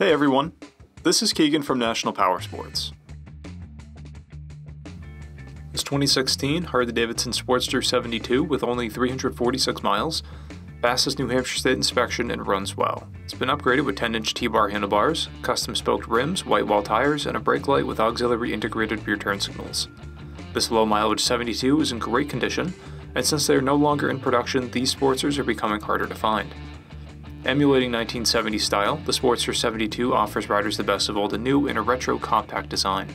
Hey everyone, this is Keegan from National Powersports. This 2016 Harley-Davidson Sportster 72 with only 346 miles passes New Hampshire State inspection and runs well. It's been upgraded with 10-inch T-bar handlebars, custom spoked rims, white wall tires, and a brake light with auxiliary integrated rear turn signals. This low mileage 72 is in great condition, and since they are no longer in production, these Sportsters are becoming harder to find. Emulating 1970 style, the Sportster 72 offers riders the best of old and new in a retro compact design.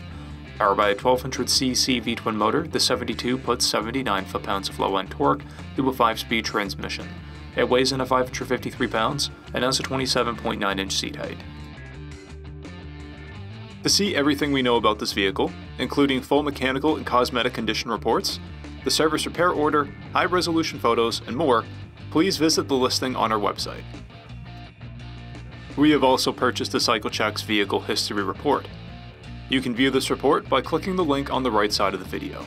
Powered by a 1200cc V-twin motor, the 72 puts 79 foot-pounds of low-end torque through a 5-speed transmission. It weighs in at 553 pounds and has a 27.9-inch seat height. To see everything we know about this vehicle, including full mechanical and cosmetic condition reports, the service repair order, high-resolution photos, and more, please visit the listing on our website. We have also purchased the CycleCheck's Vehicle History Report. You can view this report by clicking the link on the right side of the video.